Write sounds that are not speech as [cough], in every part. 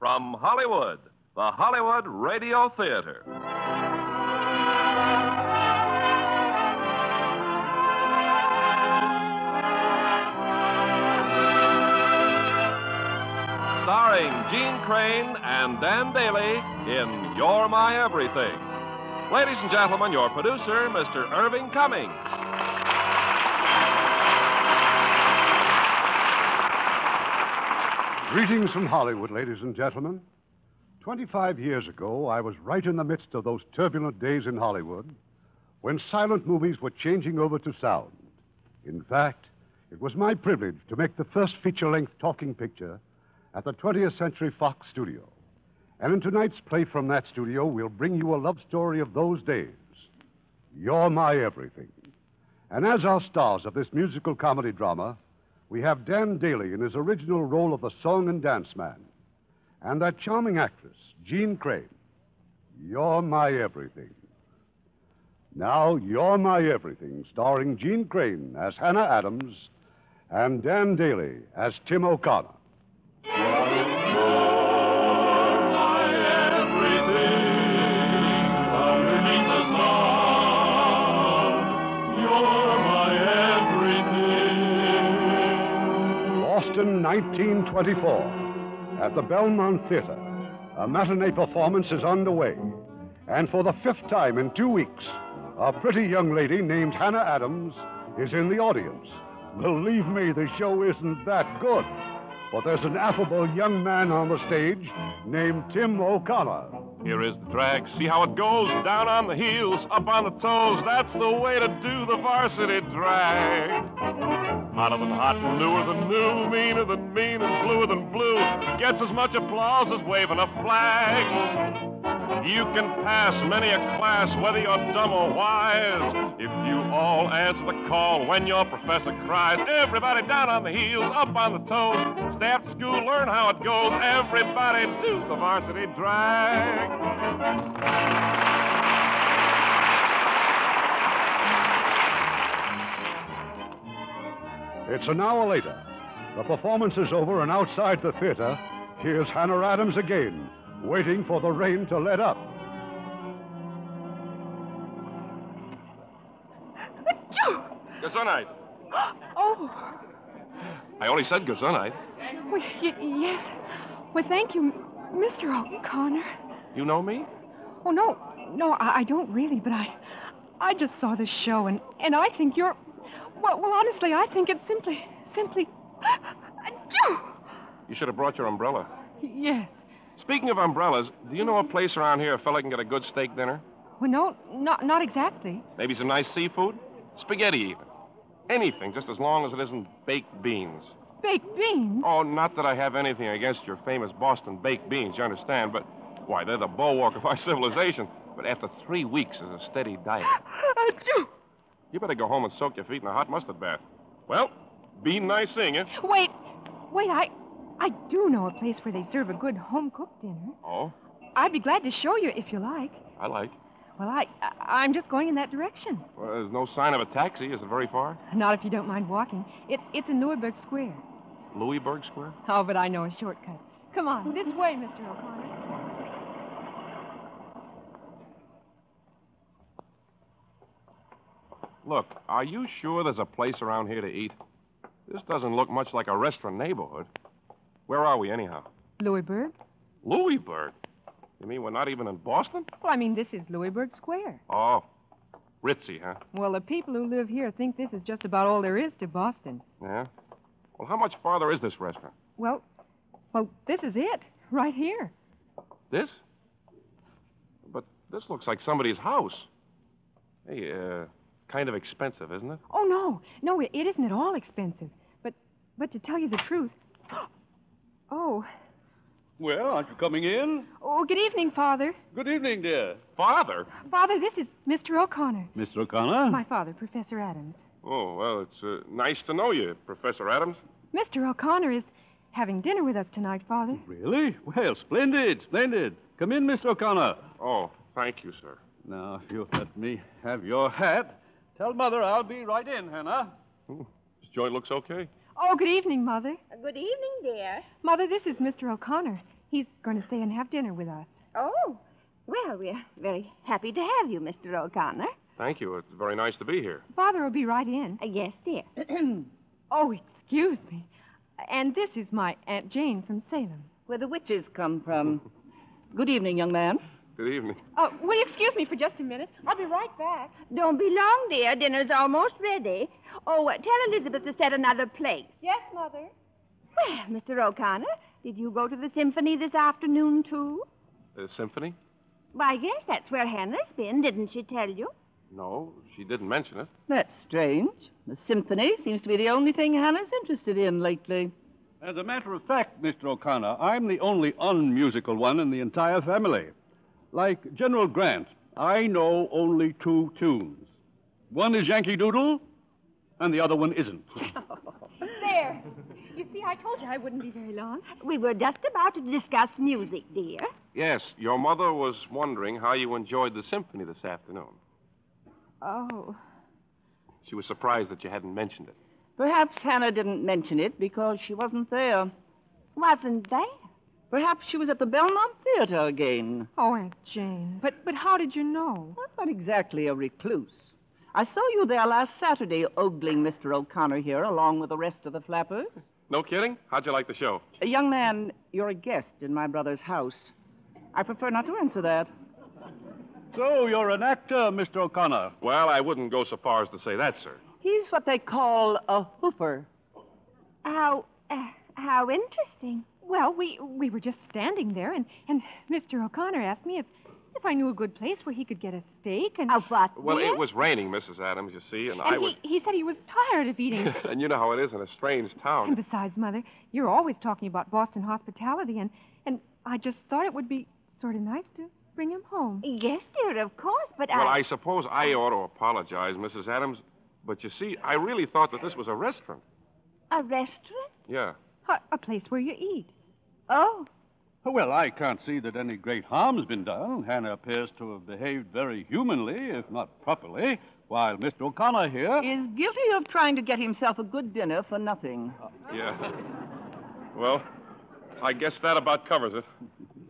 From Hollywood, the Hollywood Radio Theater. Starring Jeanne Crain and Dan Dailey in You're My Everything. Ladies and gentlemen, your producer, Mr. Irving Cummings. Greetings from Hollywood, ladies and gentlemen. 25 years ago, I was right in the midst of those turbulent days in Hollywood when silent movies were changing over to sound. In fact, it was my privilege to make the first feature length talking picture at the 20th Century Fox studio. And in tonight's play from that studio, we'll bring you a love story of those days. You're My Everything. And as our stars of this musical comedy drama, we have Dan Dailey in his original role of the song and dance man, and that charming actress, Jeanne Crain. You're My Everything. Now, You're My Everything, starring Jeanne Crain as Hannah Adams and Dan Daly as Tim O'Connor. Boston, 1924. At the Belmont Theater, a matinee performance is underway. And for the fifth time in two weeks, a pretty young lady named Hannah Adams is in the audience. Believe me, the show isn't that good. But there's an affable young man on the stage named Tim O'Connor. Here is the drag. See how it goes? Down on the heels, up on the toes. That's the way to do the varsity drag. Hotter than hot, and newer than new, meaner than mean, and bluer than blue. Gets as much applause as waving a flag. You can pass many a class, whether you're dumb or wise. If you all answer the call when your professor cries, everybody down on the heels, up on the toes. Stay after school, learn how it goes. Everybody do the varsity drag. It's an hour later. The performance is over, and outside the theater, here's Hannah Adams again, waiting for the rain to let up. Gesundheit. [gasps] Oh, I only said Gesundheit. well, y- yes. Well, thank you, Mr. O'Connor. You know me? Oh, no, no, I, I don't really, but I, I just saw the show, and, and I think you're, well, well, honestly, I think it's simply, simply, [gasps] You should have brought your umbrella. yes. Speaking of umbrellas, do you know a place around here a fella can get a good steak dinner? Well, no, not, not exactly. Maybe some nice seafood? Spaghetti, even. Anything, just as long as it isn't baked beans. Baked beans. Oh, not that I have anything against your famous Boston baked beans, you understand, but why, they're the bulwark of our [laughs] civilization. But after three weeks is a steady diet. [gasps] Uh, Achoo. You better go home and soak your feet in a hot mustard bath. Well, be nice seeing you. Wait, wait, I, I do know a place where they serve a good home cooked dinner. Oh, I'd be glad to show you if you like. I like. Well, I, I I'm just going in that direction. Well, there's no sign of a taxi. Is it very far? Not if you don't mind walking. It, it's in Louisburg Square. Louisburg Square? Oh, but I know a shortcut. Come on, this way, Mr. O'Connor. Look, are you sure there's a place around here to eat? This doesn't look much like a restaurant neighborhood. Where are we, anyhow? Louisburg? Louisburg? You mean we're not even in Boston? Well, I mean, this is Louisburg Square. Oh, ritzy, huh? Well, the people who live here think this is just about all there is to Boston. Yeah? Well, how much farther is this restaurant? Well, well, this is it, right here. This? But this looks like somebody's house. Hey, uh, kind of expensive, isn't it? Oh no, no, it, it isn't at all expensive. But, but to tell you the truth, [gasps] oh, Well, aren't you coming in? oh, good evening, Father. Good evening, dear. Father? Father, this is Mr. O'Connor. Mr. O'Connor? My father, Professor Adams. Oh, well, it's uh, nice to know you, Professor Adams. Mr. O'Connor is having dinner with us tonight, Father. Really? Well, splendid, splendid. Come in, Mr. O'Connor. Oh, thank you, sir. Now, if you'll let me have your hat, tell Mother I'll be right in, Hannah. This joint looks okay. Oh, good evening, Mother. Good evening, dear. Mother, this is Mr. O'Connor. He's going to stay and have dinner with us. Oh, well, we're very happy to have you, Mr. O'Connor. Thank you. It's very nice to be here. Father will be right in. Uh, yes, dear. [clears throat] Oh, excuse me. And this is my Aunt Jane from Salem. Where the witches come from. [laughs] Good evening, young man. Good evening. Oh, will you excuse me for just a minute? I'll be right back. Don't be long, dear. Dinner's almost ready. Oh, uh, tell Elizabeth to set another plate. Yes, Mother. Well, Mr. O'Connor, did you go to the symphony this afternoon, too? The symphony? Why, yes, that's where Hannah's been, didn't she tell you? No, she didn't mention it. That's strange. The symphony seems to be the only thing Hannah's interested in lately. As a matter of fact, Mr. O'Connor, I'm the only unmusical one in the entire family. Like General Grant, I know only two tunes. One is Yankee Doodle, and the other one isn't. [laughs] There. You see, I told you I wouldn't be very long. We were just about to discuss music, dear. Yes, your mother was wondering how you enjoyed the symphony this afternoon. Oh. She was surprised that you hadn't mentioned it. Perhaps Hannah didn't mention it because she wasn't there. Wasn't there? Perhaps she was at the Belmont Theater again. Oh, Aunt Jane. But but how did you know? I'm not exactly a recluse. I saw you there last Saturday ogling Mr. O'Connor here along with the rest of the flappers. No kidding? How'd you like the show? A young man, you're a guest in my brother's house. I prefer not to answer that. So you're an actor, Mr. O'Connor. Well, I wouldn't go so far as to say that, sir. He's what they call a hoofer. How, uh, how interesting. Well, we we were just standing there, and and Mr. O'Connor asked me if if I knew a good place where he could get a steak, and Of what, Well, dear? it was raining, Mrs. Adams, you see, and I and was. he he said he was tired of eating. [laughs] and you know how it is in a strange town. and besides, Mother, you're always talking about Boston hospitality, and and I just thought it would be sort of nice to bring him home. Yes, dear, of course, but Well, I... I suppose I ought to apologize, Mrs. Adams, but you see, I really thought that this was a restaurant. A restaurant? Yeah. A, a place where you eat. Oh, Well, I can't see that any great harm's been done. Hannah appears to have behaved very humanly, if not properly, while Mr. O'Connor here. Is guilty of trying to get himself a good dinner for nothing. Yeah. Well, I guess that about covers it.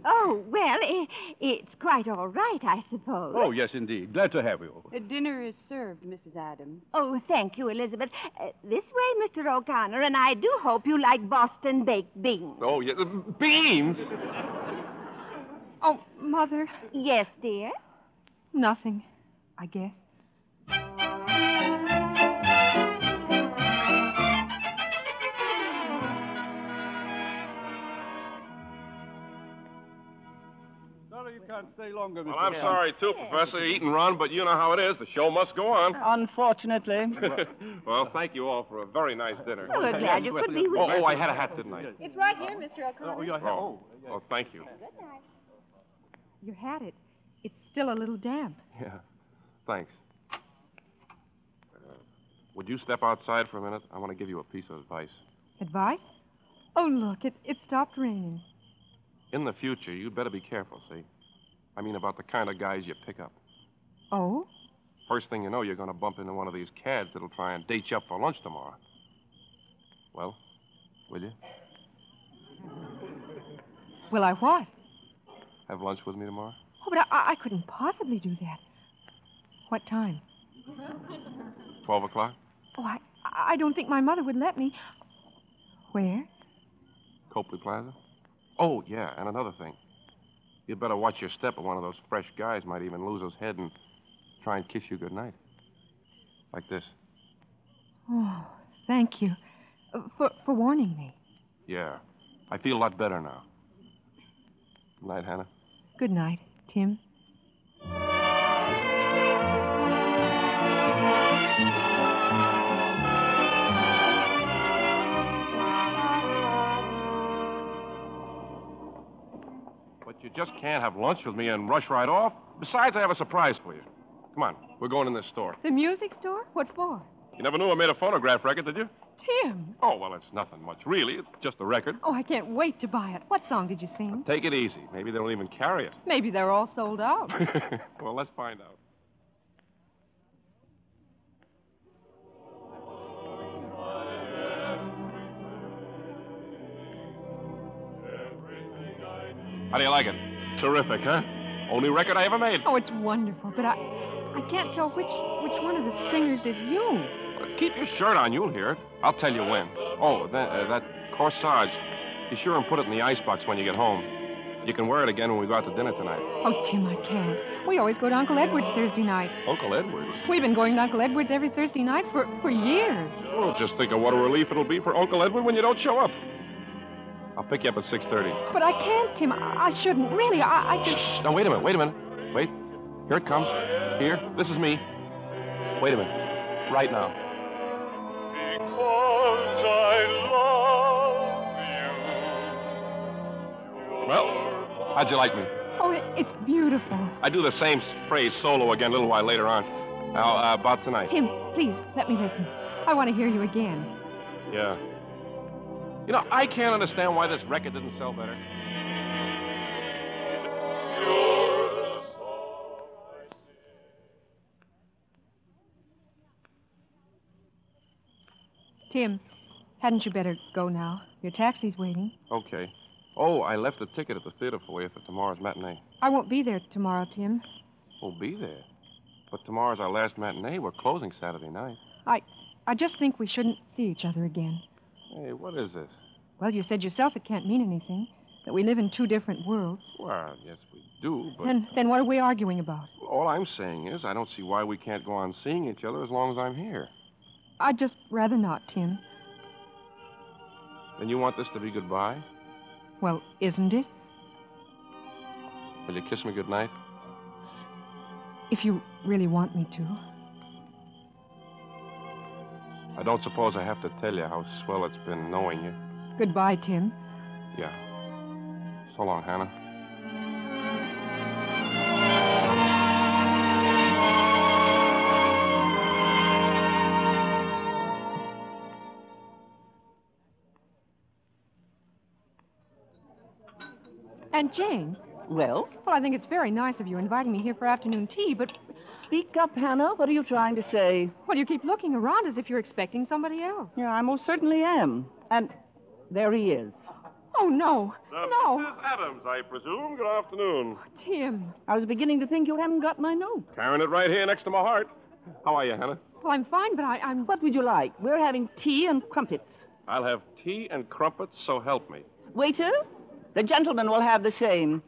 Oh, well, i it's quite all right, I suppose. Oh, yes, indeed. Glad to have you. The dinner is served, Mrs. Adams. Oh, thank you, Elizabeth. Uh, this way, Mr. O'Connor, and I do hope you like Boston baked beans. Oh, yeah. Beans? Oh, Mother, Yes, dear. nothing, I guess. Can't stay longer, Mr. Well, I'm O'Connor. sorry, too, Professor. Eat and run, but you know how it is. The show must go on. Unfortunately. [laughs] well, thank you all for a very nice dinner. Oh, we're glad you could be with Oh, us. oh, I had a hat, didn't I? It's right here, Mr. O'Connor. Oh, your hat. Oh, oh, thank you. Good night. You had it. It's still a little damp. Yeah, thanks. Uh, would you step outside for a minute? I want to give you a piece of advice. Advice? Oh, look, it, it stopped raining. In the future, you'd better be careful, see? I mean, about the kind of guys you pick up. Oh? First thing you know, you're going to bump into one of these cads that'll try and date you up for lunch tomorrow. Well, will you? Will I what? Have lunch with me tomorrow? Oh, but I, I couldn't possibly do that. What time? Twelve o'clock? Oh, I, I don't think my mother would let me. Where? Copley Plaza? Oh, yeah, and another thing. You'd better watch your step, or one of those fresh guys might even lose his head and try and kiss you goodnight. Like this. Oh, thank you for, for warning me. Yeah. I feel a lot better now. Good night, Hannah. Good night, Tim. You just can't have lunch with me and rush right off. Besides, I have a surprise for you. Come on, we're going in this store. The music store? What for? You never knew I made a phonograph record, did you? Tim. Oh, well, it's nothing much, really. It's just a record. Oh, I can't wait to buy it. What song did you sing? Take it easy. Maybe they don't even carry it. Maybe they're all sold out. [laughs] well, let's find out. How do you like it? Terrific, huh? Only record I ever made. Oh, it's wonderful, but I I can't tell which which one of the singers is you. Keep your shirt on. You'll hear it. I'll tell you when. Oh, that, uh, that corsage. Be sure and put it in the icebox when you get home. You can wear it again when we go out to dinner tonight. Oh, Tim, I can't. We always go to Uncle Edward's Thursday nights. Uncle Edward. We've been going to Uncle Edward's every Thursday night for, for years. Well, just think of what a relief it'll be for Uncle Edward when you don't show up. I'll pick you up at 6.30. But I can't, Tim. I, I shouldn't. Really, I, I just... Shh. Now, wait a minute. Wait a minute. Wait. Here it comes. Here. This is me. Wait a minute. Right now. Because I love you. Well, how'd you like me? Oh, it, it's beautiful. I do the same phrase solo again a little while later on. Now, uh, about tonight. Tim, please, let me listen. I want to hear you again. Yeah. You know, I can't understand why this record didn't sell better. Tim, hadn't you better go now? Your taxi's waiting. Okay. Oh, I left a ticket at the theater for you for tomorrow's matinee. I won't be there tomorrow, Tim. We'll be there. But tomorrow's our last matinee. We're closing Saturday night. I I just think we shouldn't see each other again. Hey, what is this? Well, you said yourself it can't mean anything. That we live in two different worlds. Well, yes, we do, but Then then what are we arguing about? all I'm saying is I don't see why we can't go on seeing each other as long as I'm here. I'd just rather not, Tim. Then you want this to be goodbye? Well, isn't it? Will you kiss me goodnight? If you really want me to. I don't suppose I have to tell you how swell it's been knowing you. Goodbye, Tim. Yeah. So long, Hannah. And Jane. Well, Well, I think it's very nice of you inviting me here for afternoon tea, but speak up, Hannah. What are you trying to say? well, you keep looking around as if you're expecting somebody else. Yeah, I most certainly am. And there he is. Oh no, uh, no, Mrs. Adams, I presume. Good afternoon. Oh, Tim. I was beginning to think you hadn't got my note. Carrying it right here next to my heart. How are you, Hannah? Well, I'm fine, but I, I'm. What would you like? We're having tea and crumpets. I'll have tea and crumpets, so help me. Waiter, the gentleman will have the same.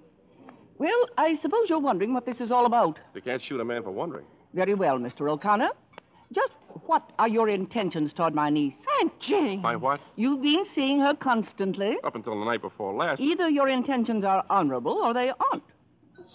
Well, I suppose you're wondering what this is all about. You can't shoot a man for wondering. Very well, Mr. O'Connor. Just what are your intentions toward my niece? Aunt Jane. My what? You've been seeing her constantly. Up until the night before last. Either your intentions are honorable or they aren't.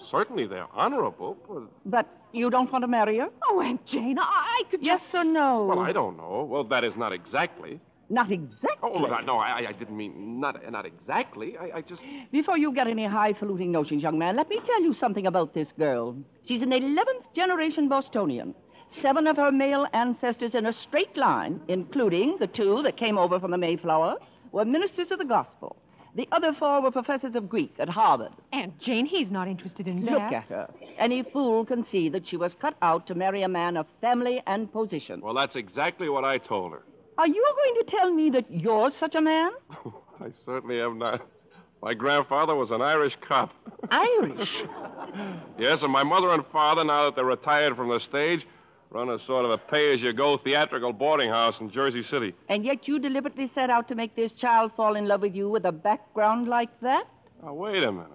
Certainly they're honorable, but. But you don't want to marry her? Oh, Aunt Jane, I, I could Yes or no? Well, I don't know. Well, that is not exactly. Not exactly. Oh, look, I- no, I, I didn't mean not not exactly. I, I just. Before you get any highfalutin notions, young man, let me tell you something about this girl. She's an 11th generation Bostonian. Seven of her male ancestors in a straight line, including the two that came over from the Mayflower, were ministers of the gospel. The other four were professors of Greek at Harvard. Aunt Jane, he's not interested in that. Look at her. Any fool can see that she was cut out to marry a man of family and position. Well, that's exactly what I told her. Are you going to tell me that you're such a man? [laughs] I certainly am not. My grandfather was an Irish cop. [laughs] Irish. Yes, and my mother and father, now that they're retired from the stage, run a sort of a pay as you go theatrical boarding house in Jersey City. And yet you deliberately set out to make this child fall in love with you with a background like that? Now, wait a minute.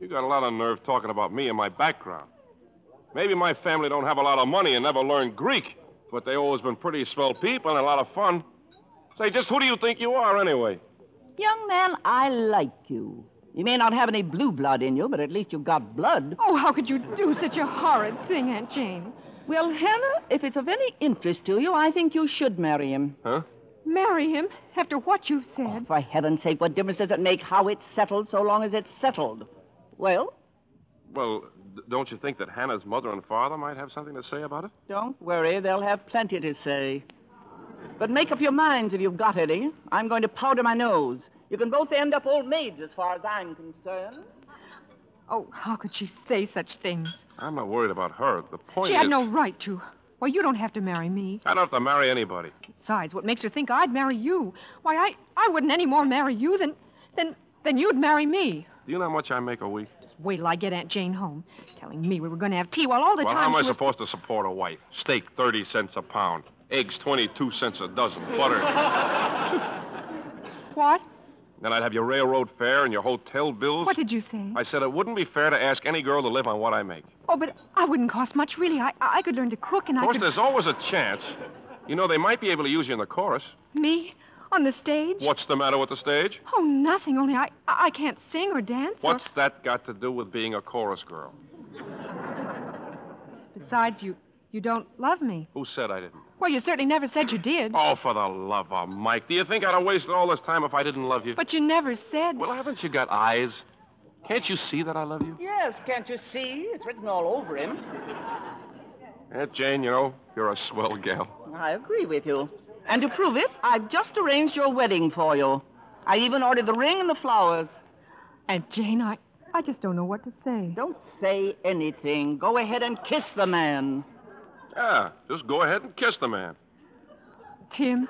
You got a lot of nerve talking about me and my background. Maybe my family don't have a lot of money and never learned Greek, but they always been pretty swell people and a lot of fun. Say, just who do you think you are, anyway? Young man, I like you. You may not have any blue blood in you, but at least you've got blood. Oh, how could you do such a horrid thing, Aunt Jane? Well, Hannah, if it's of any interest to you, I think you should marry him. Huh? Marry him after what you've said. Oh, for heaven's sake, what difference does it make how it's settled so long as it's settled? Well, Well, d- don't you think that Hannah's mother and father might have something to say about it? don't worry, they'll have plenty to say. But make up your minds if you've got any. I'm going to powder my nose. You can both end up old maids as far as I'm concerned. Oh, how could she say such things? I'm not worried about her. The point She is. had no right to. Well, you don't have to marry me. I don't have to marry anybody. Besides, what makes her think I'd marry you? Why, I, I wouldn't any more marry you than, than, than you'd marry me. Do you know how much I make a week? Wait till I get Aunt Jane home, telling me we were going to have tea while all the well, time how am I supposed to support a wife? Steak, 30 cents a pound. Eggs, 22 cents a dozen. Butter. [laughs] What? then I'd have your railroad fare and your hotel bills. What did you say? I said it wouldn't be fair to ask any girl to live on what I make. Oh, but I wouldn't cost much, really. I I could learn to cook and I. Of I course, could... there's always a chance. You know, they might be able to use you in the chorus. Me? On the stage? What's the matter with the stage? Oh, nothing. Only I I can't sing or dance. or- What's that got to do with being a chorus girl? Besides, you you don't love me. Who said I didn't? Well, you certainly never said you did. Oh, for the love of Mike. Do you think I'd have wasted all this time if I didn't love you? But you never said. Well, haven't you got eyes? Can't you see that I love you? Yes, can't you see? It's written all over him. Aunt Jane, you know, you're a swell gal. I agree with you. And to prove it, I've just arranged your wedding for you. I even ordered the ring and the flowers. Aunt Jane, I I just don't know what to say. Don't say anything. Go ahead and kiss the man. Yeah, just go ahead and kiss the man. Tim,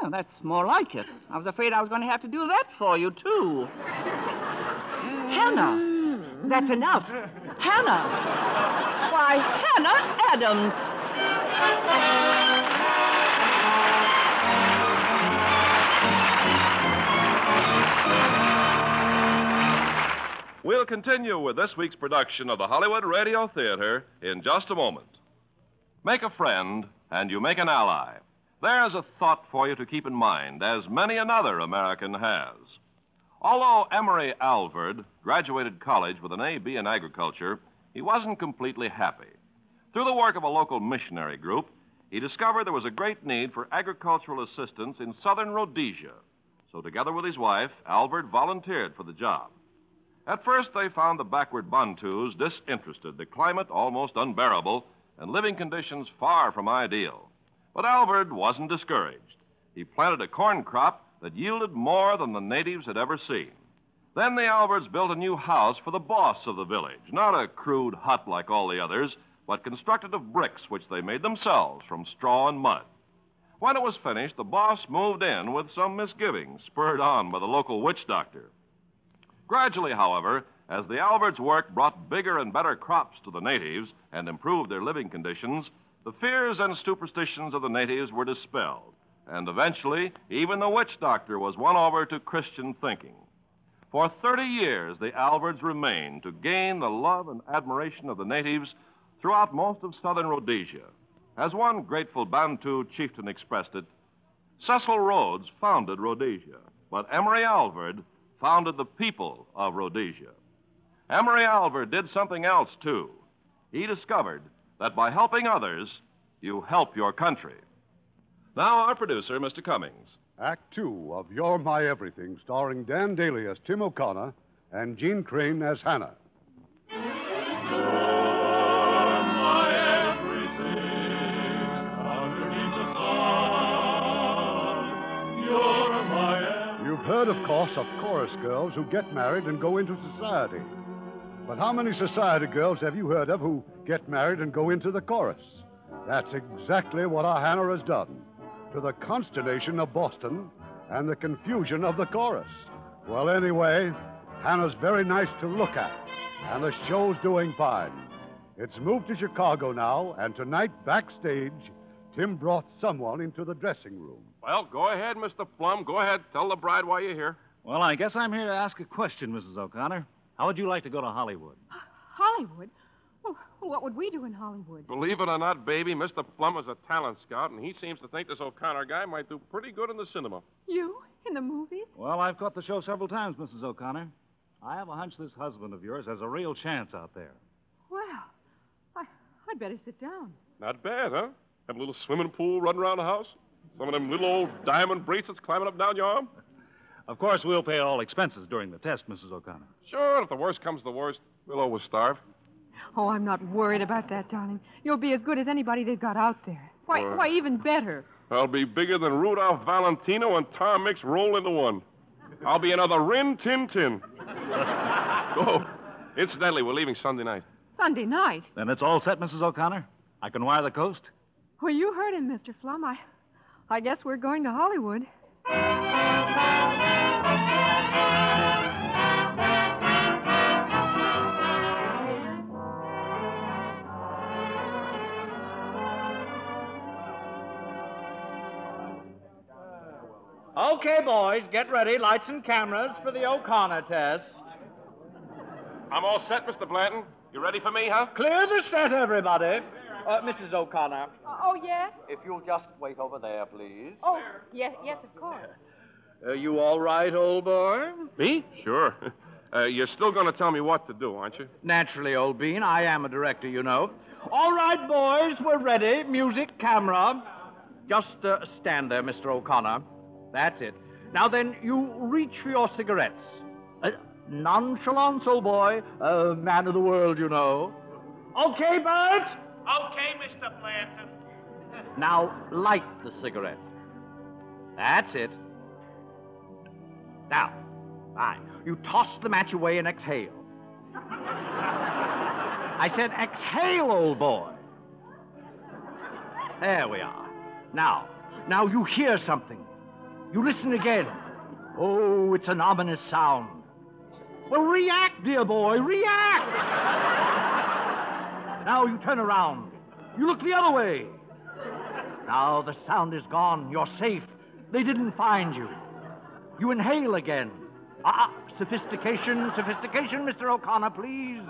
Well, that's more like it. I was afraid I was going to have to do that for you, too. Hannah. That's enough. Hannah. Why, Hannah Adams. We'll continue with this week's production of the Hollywood Radio Theater in just a moment. Make a friend, and you make an ally. There's a thought for you to keep in mind, as many another American has. Although Emory Alvord graduated college with an A.B. in agriculture, he wasn't completely happy. Through the work of a local missionary group, he discovered there was a great need for agricultural assistance in southern Rhodesia. So, together with his wife, Alvord volunteered for the job. At first, they found the backward Bantus disinterested, the climate almost unbearable, and living conditions far from ideal. But Alvord wasn't discouraged. He planted a corn crop that yielded more than the natives had ever seen. Then the Alvords built a new house for the boss of the village, not a crude hut like all the others, but constructed of bricks which they made themselves from straw and mud. When it was finished, the boss moved in with some misgivings, spurred on by the local witch doctor. Gradually, however, as the Alvords' work brought bigger and better crops to the natives and improved their living conditions, the fears and superstitions of the natives were dispelled. And eventually, even the witch doctor was won over to Christian thinking. For 30 years, the Alvords remained to gain the love and admiration of the natives throughout most of southern Rhodesia. As one grateful Bantu chieftain expressed it, Cecil Rhodes founded Rhodesia, but Emory Alvord founded the people of Rhodesia. Emory Alvord did something else, too. He discovered that by helping others, you help your country. Now, our producer, Mr. Cummings. Act two of You're My Everything, starring Dan Dailey as Tim O'Connor and Jeanne Crain as Hannah. You've heard, of course, of chorus girls who get married and go into society. But how many society girls have you heard of who get married and go into the chorus? That's exactly what our Hannah has done, to the consternation of Boston and the confusion of the chorus. Well, anyway, Hannah's very nice to look at, and the show's doing fine. It's moved to Chicago now, and tonight, backstage, Tim brought someone into the dressing room. Well, go ahead, Mr. Plum. Go ahead. Tell the bride why you're here. Well, I guess I'm here to ask a question, Mrs. O'Connor. How would you like to go to Hollywood? Hollywood? Well, what would we do in Hollywood? Believe it or not, baby, Mr. Plum is a talent scout, and he seems to think this O'Connor guy might do pretty good in the cinema. You? In the movies? Well, I've caught the show several times, Mrs. O'Connor. I have a hunch this husband of yours has a real chance out there. Well, I, I'd better sit down. Not bad, huh? Have a little swimming pool running around the house? Some of them little old diamond bracelets climbing up and down your arm? Of course, we'll pay all expenses during the test, Mrs. O'Connor. Sure, if the worst comes to the worst, we'll always starve. Oh, I'm not worried about that, darling. You'll be as good as anybody they've got out there. Why, Uh. why, even better. I'll be bigger than Rudolph Valentino and Tom Mix roll into one. I'll be another Rin Tin Tin. [laughs] oh, incidentally, we're leaving Sunday night. Sunday night. Then it's all set, Mrs. O'Connor? I can wire the coast? Well, you heard him, Mr. Plum. I, I guess we're going to Hollywood. Okay, boys, get ready. Lights and cameras for the O'Connor test. I'm all set, Mr. Blanton. You ready for me, huh? Clear the set, everybody. Uh, Mrs. O'Connor, Oh, yes? if you'll just wait over there, please. Oh, yes, yes, of course. [laughs] Are you all right, old boy? Me? Sure. [laughs] Uh, you're still going to tell me what to do, aren't you? Naturally, old bean. I am a director, you know. All right, boys, we're ready. Music, camera. Just uh, stand there, Mr. O'Connor. That's it. Now then, you reach for your cigarettes. Uh, nonchalance, old boy. Uh, man of the world, you know. Okay, Bert? Okay, Mr. Blanton. Now, light the cigarette. That's it. Now, fine. You toss the match away and exhale. I said exhale, old boy. There we are. Now, now you hear something. You listen again. Oh, it's an ominous sound. Well, react, dear boy, react. Now you turn around. You look the other way. Now the sound is gone. You're safe. They didn't find you. You inhale again. Ah, ah, sophistication, sophistication, Mr. O'Connor, please.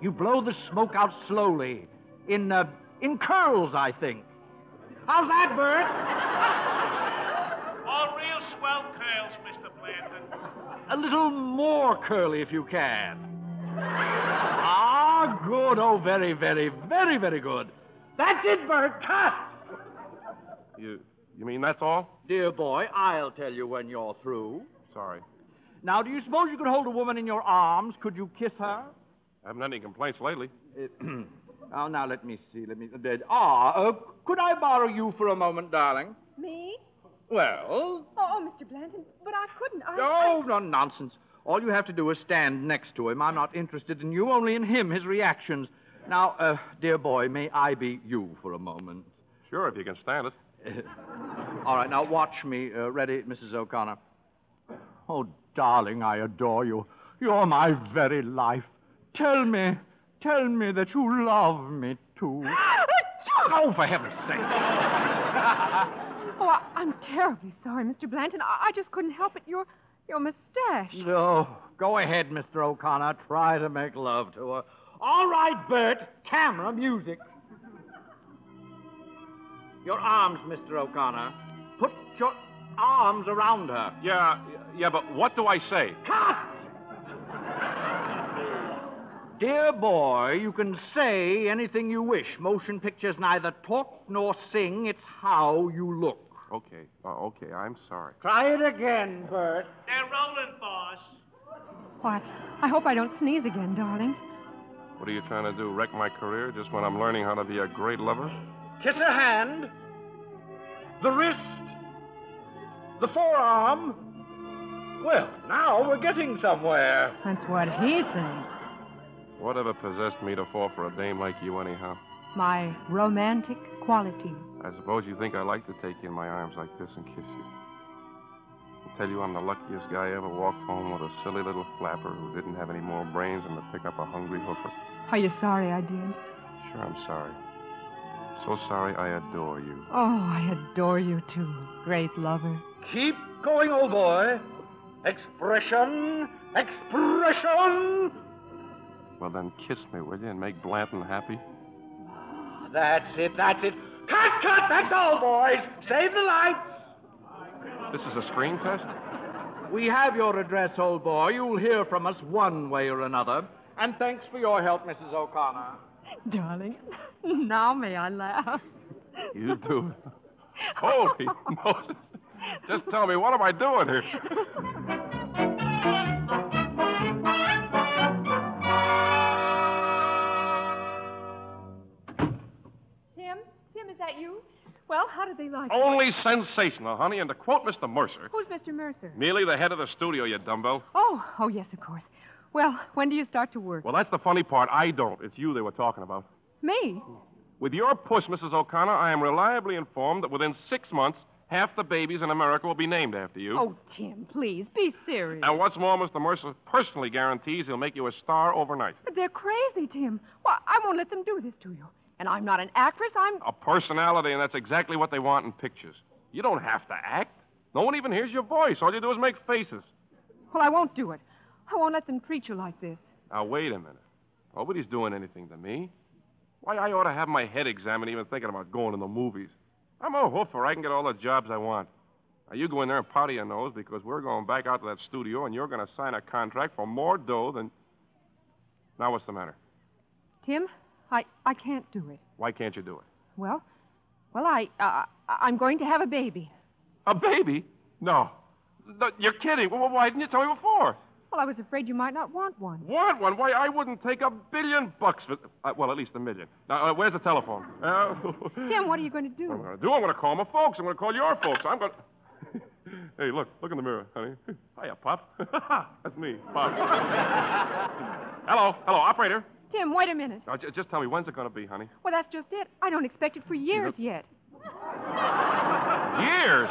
You blow the smoke out slowly. In, uh, in curls, I think. How's that, Bert? All real swell curls, Mr. Blanton. A little more curly, if you can. Good. Oh, very, very, very, very good. That's it, Bert. Cut! You, you mean that's all? Dear boy, I'll tell you when you're through. Sorry. Now, do you suppose you could hold a woman in your arms? Could you kiss her? I haven't had any complaints lately. [clears throat] oh, now let me see. Let me. Uh, ah, uh, could I borrow you for a moment, darling? Me? Well. Oh, oh Mr. Blanton, but I couldn't. I, Oh, no nonsense. All you have to do is stand next to him. I'm not interested in you, only in him, his reactions. Now, uh, dear boy, may I be you for a moment? Sure, if you can stand it. [laughs] All right, now watch me. Uh, ready, Mrs. O'Connor? Oh, darling, I adore you. You're my very life. Tell me, tell me that you love me too. [gasps] oh, for heaven's sake. [laughs] oh, I, I'm terribly sorry, Mr. Blanton. I, I just couldn't help it. Your, your mustache. No, go ahead, Mr. O'Connor. Try to make love to her. All right, Bert. Camera, music. Your arms, Mr. O'Connor. Put your arms around her. Yeah, yeah, but what do I say? Cut! Dear boy, you can say anything you wish. Motion pictures neither talk nor sing, it's how you look. Okay, uh, okay, I'm sorry. Try it again, Bert. They're rolling, boss. Why, I hope I don't sneeze again, darling. What are you trying to do? Wreck my career just when I'm learning how to be a great lover? Kiss her hand, the wrist, the forearm. Well, now we're getting somewhere. That's what he thinks. Whatever possessed me to fall for a dame like you, anyhow? My romantic quality. I suppose you think I like to take you in my arms like this and kiss you. I tell you, I'm the luckiest guy ever walked home with a silly little flapper who didn't have any more brains than to pick up a hungry hoofer. Are you sorry I did? Sure, I'm sorry. So sorry I adore you. Oh, I adore you too, great lover. Keep going, old boy. Expression, expression. Well, then kiss me, will you, and make Blanton happy? Ah, that's it, that's it. Cut, cut, that's all, boys. Save the lights. This is a screen test? We have your address, old boy. You'll hear from us one way or another. And thanks for your help, Mrs. O'Connor. Darling, [laughs] now may I laugh? You do. Holy [laughs] Moses. Just tell me, what am I doing here? [laughs] that you? Well, how did they like it? Only sensational, honey. And to quote Mr. Mercer, Who's Mr. Mercer? merely the head of the studio, you dumbbell. Oh, oh, yes, of course. Well, when do you start to work? Well, that's the funny part. I don't. It's you they were talking about. Me? With your push, Mrs. O'Connor, I am reliably informed that within six months, half the babies in America will be named after you. Oh, Tim, please, be serious. And what's more, Mr. Mercer personally guarantees he'll make you a star overnight. But they're crazy, Tim. Why, I won't let them do this to you. And I'm not an actress. I'm. A personality, and that's exactly what they want in pictures. You don't have to act. No one even hears your voice. All you do is make faces. Well, I won't do it. I won't let them treat you like this. Now, wait a minute. Nobody's doing anything to me. Why, I ought to have my head examined even thinking about going to the movies. I'm a hoofer. I can get all the jobs I want. Now, you go in there and powder your nose because we're going back out to that studio and you're going to sign a contract for more dough than. Now, what's the matter? Tim, I, I can't do it. Why can't you do it? Well, well, I, uh, I'm going to have a baby. A baby? No. no you're kidding. Well, why didn't you tell me before? Well, I was afraid you might not want one. Want one? Why, I wouldn't take a billion bucks for. Uh, well, at least a million. Now, uh, where's the telephone? Uh, [laughs] Tim, what are you going to do? What I'm going to do? I'm going to call my folks. I'm going to call your folks. I'm going [laughs] to. hey, look. Look in the mirror, honey. [laughs] Hiya, Pop. That's me, Pop. hello. Hello, operator. Tim, wait a minute. Now, j- just tell me, when's it going to be, honey? Well, that's just it. I don't expect it for years yet. Years?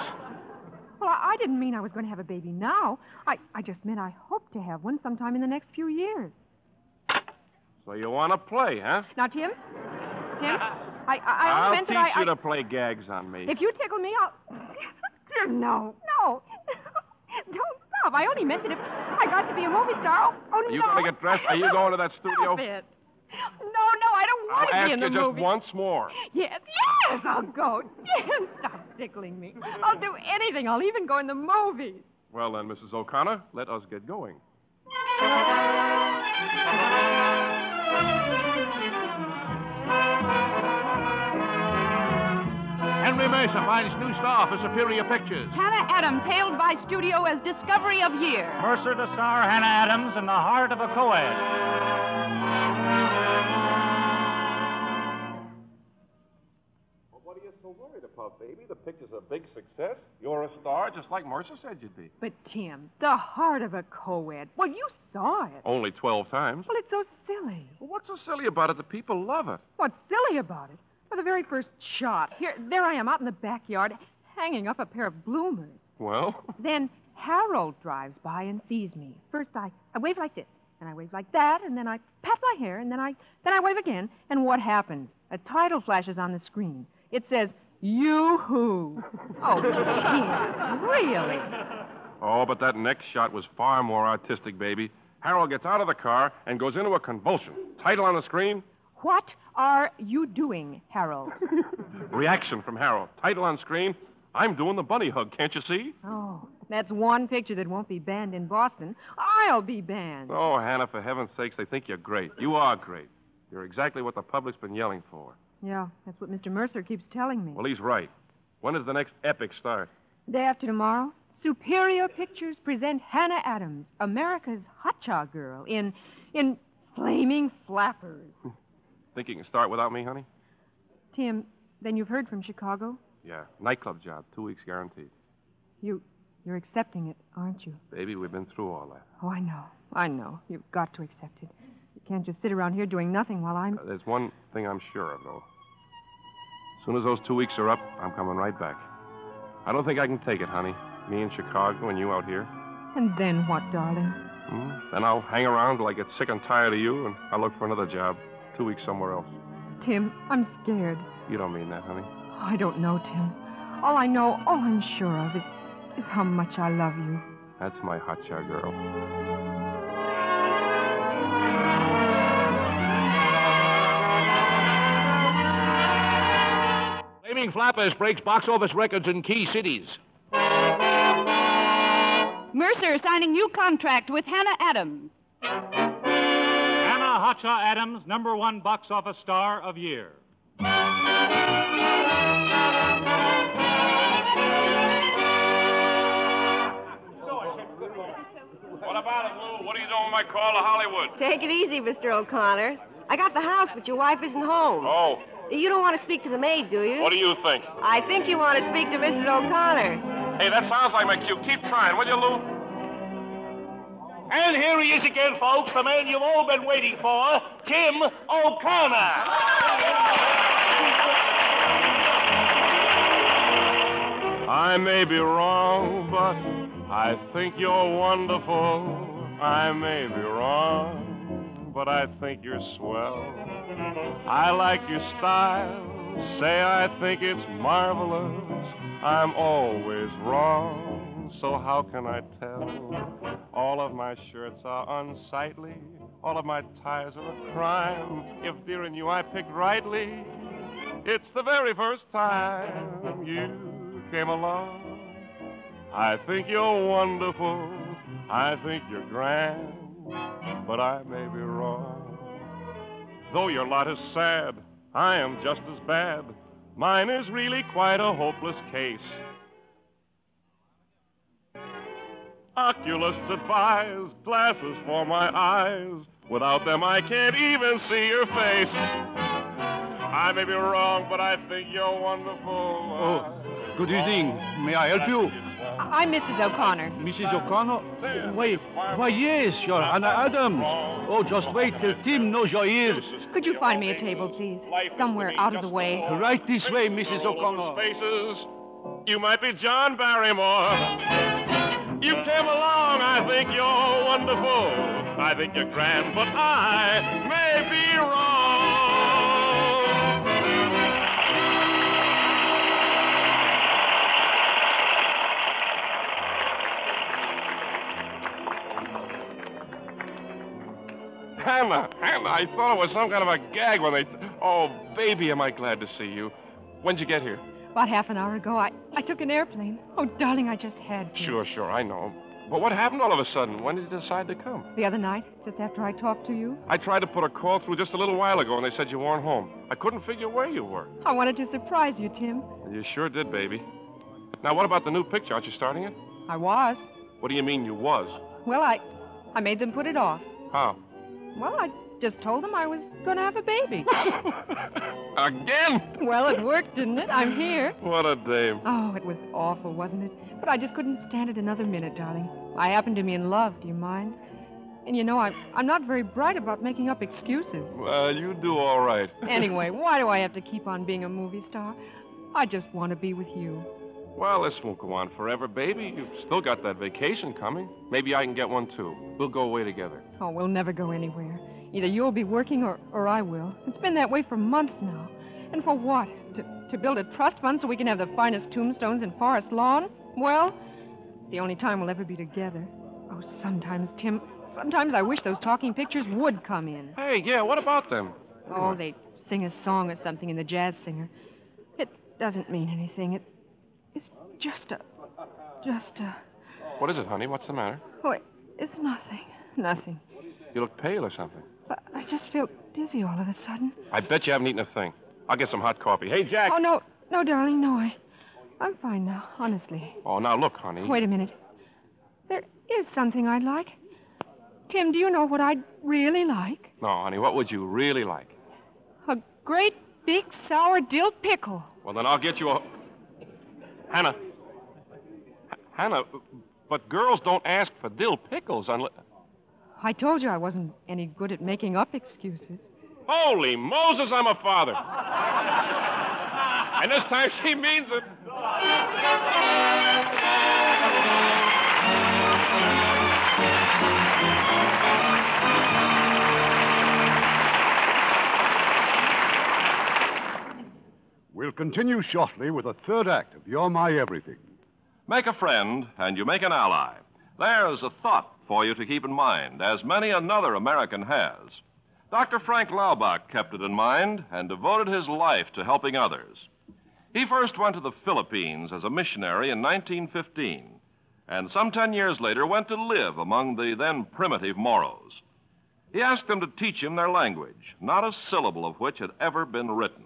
Well, I, I didn't mean I was going to have a baby now. I, I just meant I hope to have one sometime in the next few years. So you want to play, huh? Now, Tim? Tim? I, I, I will only meant teach that I. you I... to play gags on me. If you tickle me, I'll. Tim, [laughs] no, no. Don't. I only meant that if I got to be a movie star. Oh, oh Are you no. going to get dressed? Are you going to that studio? Stop it. No, no, I don't want I'll to ask be in you just once more. Yes, yes, I'll go. Yes, stop tickling me. I'll do anything. I'll even go in the movies. Well, then, Mrs. O'Connor, let us get going. [laughs] Henry Mercer finds new star for Superior Pictures. Hannah Adams hailed by studio as Discovery of Year. Mercer to star Hannah Adams in the heart of a co-ed. Well, what are you so worried about, baby? The picture's a big success. You're a star, just like Mercer said you'd be. But, Tim, the heart of a co-ed. Well, you saw it. Only 12 times. Well, it's so silly. Well, what's so silly about it? The people love it. What's silly about it? For the very first shot, here, there I am out in the backyard, hanging up a pair of bloomers. Well, Then Harold drives by and sees me. First, I, I wave like this, and I wave like that, and then I pat my hair, and then I, then I wave again. And what happens? A title flashes on the screen. It says, "Yoo-hoo." [laughs] Oh, Tim, really? oh, but that next shot was far more artistic, baby. Harold gets out of the car and goes into a convulsion. Title on the screen What are you doing, Harold? [laughs] Reaction from Harold. Title on screen I'm doing the bunny hug, can't you see? Oh, that's one picture that won't be banned in Boston. I'll be banned. Oh, Hannah, for heaven's sakes, they think you're great. You are great. You're exactly what the public's been yelling for. Yeah, that's what Mr. Mercer keeps telling me. Well, he's right. When does the next epic start? Day after tomorrow, Superior Pictures present Hannah Adams, America's hotshot girl, in in Flaming Flappers. [laughs] Think you can start without me, honey? Tim, then you've heard from Chicago? Yeah. Nightclub job, two weeks guaranteed. You you're accepting it, aren't you? Baby, we've been through all that. Oh, I know. I know. You've got to accept it. You can't just sit around here doing nothing while I'm Uh, there's one thing I'm sure of, though. As soon as those two weeks are up, I'm coming right back. I don't think I can take it, honey. Me in Chicago and you out here. And then what, darling? Hmm? Then I'll hang around till I get sick and tired of you, and I'll look for another job. Two weeks somewhere else. Tim, I'm scared. You don't mean that, honey. I don't know, Tim. All I know, all I'm sure of is, is how much I love you. That's my hotshot girl. Flaming Flappers breaks box office records in key cities. Mercer signing new contract with Hannah Adams. Hannah Adams, number one box office star of year. What about it, Lou? What are you doing with my call to Hollywood? Take it easy, Mr. O'Connor. I got the house, but your wife isn't home. Oh, You don't want to speak to the maid, do you? what do you think? I think you want to speak to Mrs. O'Connor. Hey, that sounds like my cue. Keep trying, will you, Lou? And here he is again, folks, the man you've all been waiting for, Tim O'Connor. I may be wrong, but I think you're wonderful. I may be wrong, but I think you're swell. I like your style. Say I think it's marvelous. I'm always wrong. So how can I tell? All of my shirts are unsightly, all of my ties are a crime. If dear and you I picked rightly, it's the very first time you came along. I think you're wonderful, I think you're grand, but I may be wrong. Though your lot is sad, I am just as bad. Mine is really quite a hopeless case. Oculists advise glasses for my eyes. Without them, I can't even see your face. I may be wrong, but I think you're wonderful. Oh, good evening. May I help you? I'm Mrs. O'Connor. Mrs. O'Connor? Wait, why, yes, you're Anna Adams. Oh, just wait till Tim knows your ears. Could you find me a table, please? Somewhere out of the way. Right this way, Mrs. O'Connor. Faces. You might be John Barrymore. You came along, I think you're wonderful. I think you're grand, but I may be wrong. Hannah, Hannah, I thought it was some kind of a gag when they. Oh, baby, am I glad to see you. When'd you get here? About half an hour ago, I, I took an airplane. Oh, darling, I just had to. Sure, sure, I know. But what happened all of a sudden? When did you decide to come? The other night, just after I talked to you, I tried to put a call through just a little while ago, and they said you weren't home. I couldn't figure where you were. I wanted to surprise you, Tim. You sure did, baby. Now, what about the new picture? Aren't you starting it? I was. What do you mean you was? Well, I, I made them put it off. How? Well, I just told them I was going to have a baby. [laughs] Again? well, it worked, didn't it? I'm here. What a dame. Oh, it was awful, wasn't it? But I just couldn't stand it another minute, darling. I happen to be in love. Do you mind? And you know, I'm, I'm not very bright about making up excuses. Well, you do all right. [laughs] Anyway, why do I have to keep on being a movie star? I just want to be with you. Well, this won't go on forever, baby. You've still got that vacation coming. Maybe I can get one, too. We'll go away together. Oh, we'll never go anywhere. Either you'll be working or, or I will. It's been that way for months now. And for what? To, to build a trust fund so we can have the finest tombstones in Forest Lawn? Well, it's the only time we'll ever be together. Oh, sometimes, Tim, sometimes I wish those talking pictures would come in. Hey, yeah, what about them? Oh, they sing a song or something in the jazz singer. It doesn't mean anything. It, it's just a, just a. What is it, honey? What's the matter? Oh, it, it's nothing. Nothing. You look pale or something. I just feel dizzy all of a sudden. I bet you haven't eaten a thing. I'll get some hot coffee. Hey, Jack. Oh, no, no, darling, no. I, I'm fine now, honestly. Oh, now look, honey. Wait a minute. There is something I'd like. Tim, do you know what I'd really like? No, honey, what would you really like? A great big sour dill pickle. Well, then I'll get you a. Hannah. H- Hannah, but girls don't ask for dill pickles unless. I told you I wasn't any good at making up excuses. Holy Moses, I'm a father. and this time she means it. We'll continue shortly with the third act of You're My Everything. Make a friend, and you make an ally. There's a thought for you to keep in mind, as many another American has. Dr. Frank Laubach kept it in mind and devoted his life to helping others. He first went to the Philippines as a missionary in 1915, and some ten years later went to live among the then primitive Moros. He asked them to teach him their language, not a syllable of which had ever been written.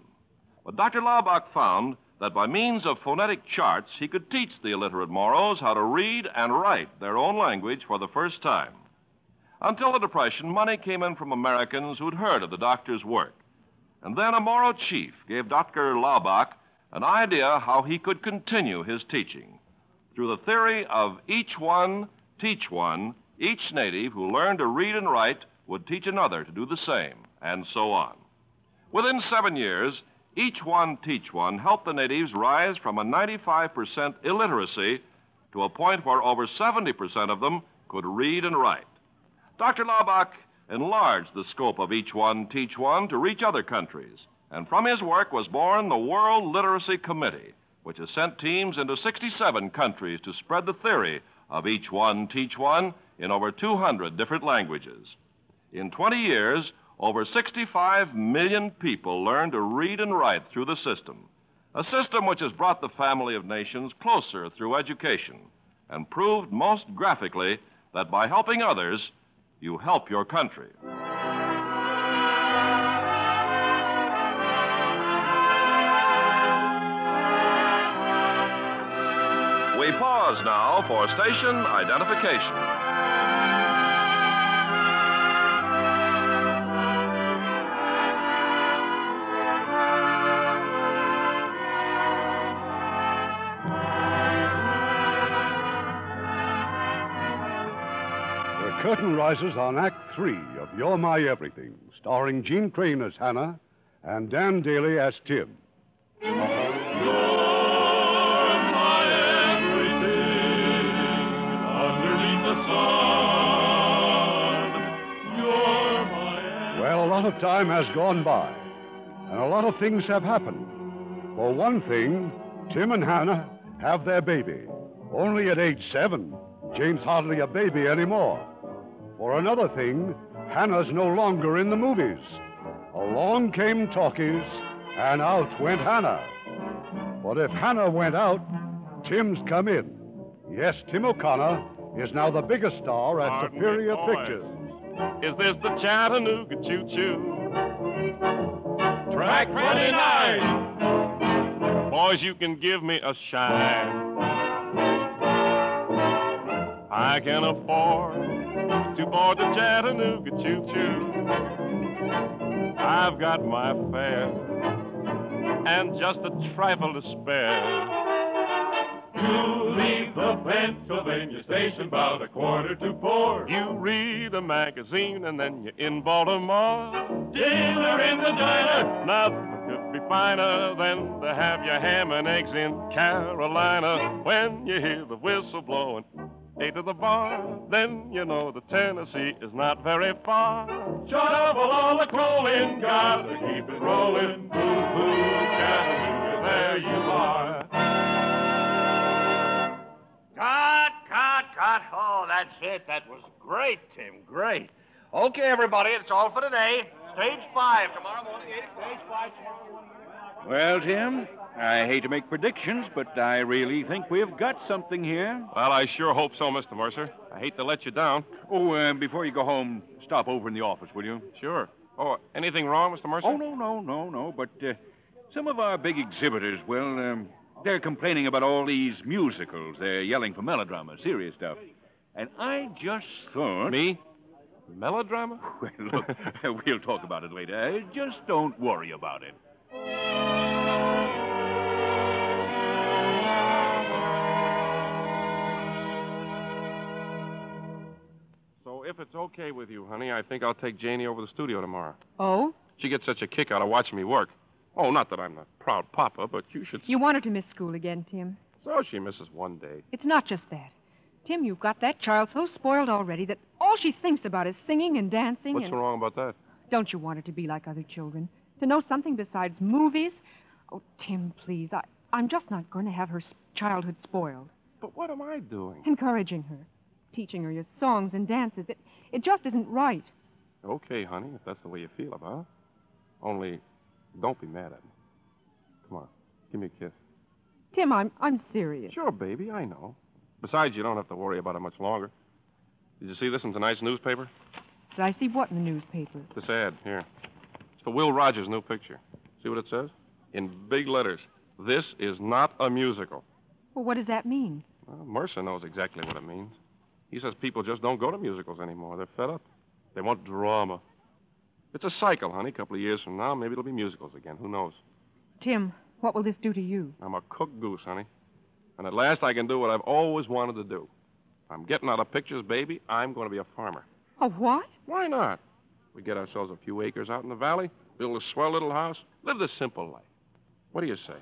But Dr. Laubach found that by means of phonetic charts, he could teach the illiterate Moros how to read and write their own language for the first time. Until the Depression, money came in from Americans who'd heard of the doctor's work. And then a Moro chief gave Dr. Laubach an idea how he could continue his teaching. Through the theory of each one, teach one, each native who learned to read and write would teach another to do the same, and so on. Within seven years, each one teach one helped the natives rise from a 95% illiteracy to a point where over 70% of them could read and write. Dr. Laubach enlarged the scope of each one teach one to reach other countries, and from his work was born the World Literacy Committee, which has sent teams into 67 countries to spread the theory of each one, teach one in over 200 different languages. In 20 years, over 65 million people learned to read and write through the system, a system which has brought the family of nations closer through education and proved most graphically that by helping others, you help your country. We pause now for station identification. Curtain rises on Act Three of You're My Everything, starring Jeanne Crain as Hannah and Dan Dailey as Tim. Well, a lot of time has gone by, and a lot of things have happened. For one thing, Tim and Hannah have their baby. Only at age seven, Jane's hardly a baby anymore. For another thing, Hannah's no longer in the movies. Along came talkies, and out went Hannah. But if Hannah went out, Tim's come in. Yes, Tim O'Connor is now the biggest star at Pardon Superior boys. Pictures. Is this the Chattanooga Choo Choo? Track 29. Boys, you can give me a shine. I can afford to board the Chattanooga Choo Choo. I've got my fare and just a trifle to spare. You leave the Pennsylvania station about a quarter to four. You read a magazine and then you're in Baltimore. Dinner in the diner. Nothing could be finer than to have your ham and eggs in Carolina. When you hear the whistle blowing, eight to the bar, then you know the Tennessee is not very far. Shovel all the coal in, gotta keep it rolling. Boo hoo, Chattanooga, there you are. Cut, cut, cut. Oh, that's it. That was great, Tim. Great. Okay, everybody, it's all for today. Stage five tomorrow morning, 8 o'clock. Stage five tomorrow morning. Well, Tim, I hate to make predictions, but I really think we've got something here. Well, I sure hope so, Mr. Mercer. I hate to let you down. Oh, uh, before you go home, stop over in the office, will you? Sure. Oh, anything wrong, Mr. Mercer? Oh, no, no, no, no. But uh, some of our big exhibitors, well, um, they're complaining about all these musicals. They're yelling for melodrama, serious stuff. And I just thought. Me? Melodrama? [laughs] Well, look, [laughs] we'll talk about it later. Just don't worry about it. If it's okay with you, honey, I think I'll take Janie over to the studio tomorrow. Oh? She gets such a kick out of watching me work. Oh, not that I'm a proud papa, but you should. You want her to miss school again, Tim. So she misses one day. It's not just that. Tim, you've got that child so spoiled already that all she thinks about is singing and dancing What's and. wrong about that? Don't you want her to be like other children? To know something besides movies? Oh, Tim, please. I, I'm just not going to have her childhood spoiled. But what am I doing? Encouraging her, teaching her your songs and dances. It, it just isn't right. Okay, honey, if that's the way you feel about it. Only, don't be mad at me. Come on, give me a kiss. Tim, I'm, I'm serious. Sure, baby, I know. Besides, you don't have to worry about it much longer. Did you see this in tonight's newspaper? Did I see what in the newspaper? This ad, here. It's for Will Rogers' new picture. See what it says? In big letters. This is not a musical. Well, what does that mean? Well, Mercer knows exactly what it means. He says people just don't go to musicals anymore. They're fed up. They want drama. It's a cycle, honey. A couple of years from now, maybe it'll be musicals again. Who knows? Tim, what will this do to you? I'm a cooked goose, honey. And at last I can do what I've always wanted to do. I'm getting out of pictures, baby, I'm going to be a farmer. A what? Why not? We get ourselves a few acres out in the valley, build a swell little house, live the simple life. What do you say?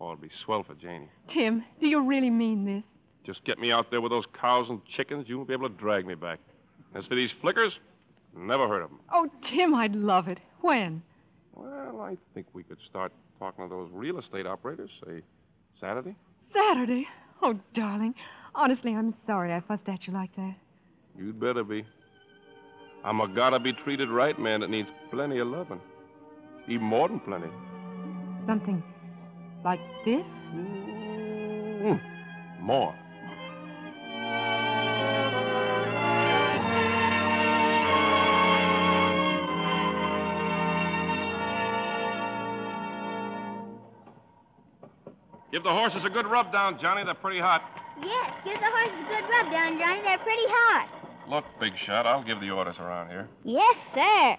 Oh, it'll be swell for Janie. Tim, do you really mean this? Just get me out there with those cows and chickens, you won't be able to drag me back. As for these flickers, never heard of them. Oh, Tim, I'd love it. When? Well, I think we could start talking to those real estate operators, say Saturday? Saturday? Oh, darling. Honestly, I'm sorry I fussed at you like that. You'd better be. I'm a gotta be treated right man that needs plenty of loving. Even more than plenty. Something like this? Mm, more. Give the horses a good rub down, Johnny. They're pretty hot. Yes, give the horses a good rub down, Johnny. They're pretty hot. Look, Big Shot, I'll give the orders around here. Yes, sir.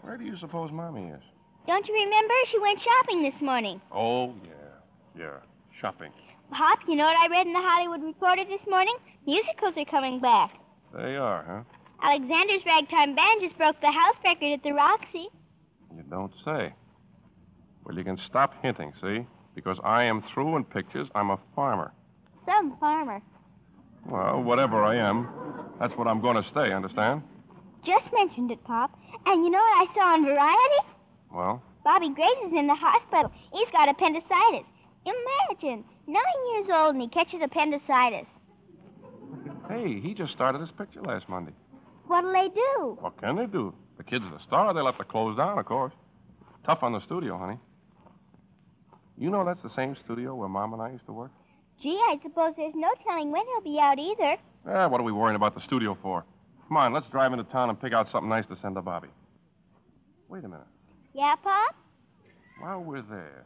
Where do you suppose Mommy is? Don't you remember? She went shopping this morning. Oh, yeah. Yeah. Shopping. Pop, you know what I read in the Hollywood Reporter this morning? Musicals are coming back. They are, huh? Alexander's Ragtime Band just broke the house record at the Roxy. You don't say. Well, you can stop hinting, see? Because I am through in pictures. I'm a farmer. Some farmer. Well, whatever I am, that's what I'm going to stay, understand? Just mentioned it, Pop. And you know what I saw on Variety? Well, Bobby Grace is in the hospital. He's got appendicitis. Imagine, nine years old and he catches appendicitis. hey, he just started his picture last Monday. What'll they do? What can they do? The kid's the star. They'll have to close down, of course. Tough on the studio, honey. You know that's the same studio where Mom and I used to work? Gee, I suppose there's no telling when he'll be out either. Eh, what are we worrying about the studio for? Come on, let's drive into town and pick out something nice to send to Bobby. Wait a minute. Yeah, Pop? While we're there,